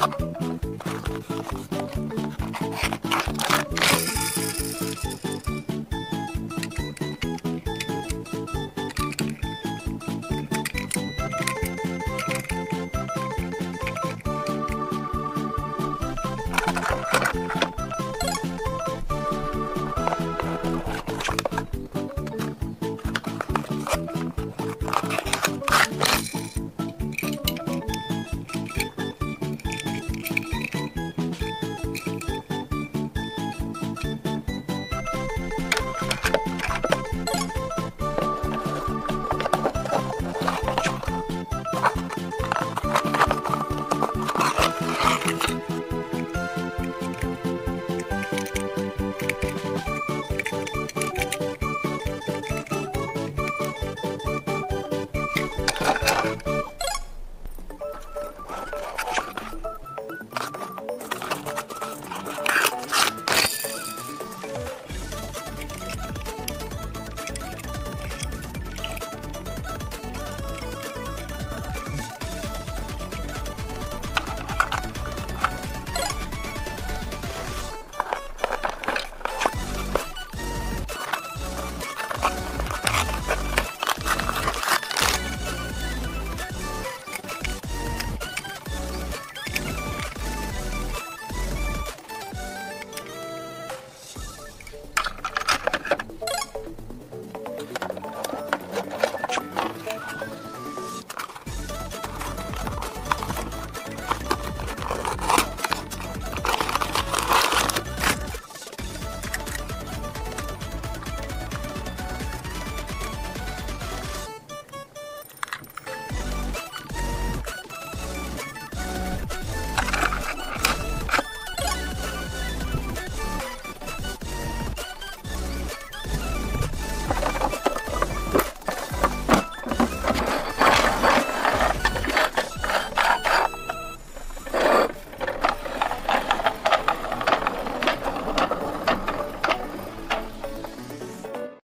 はい。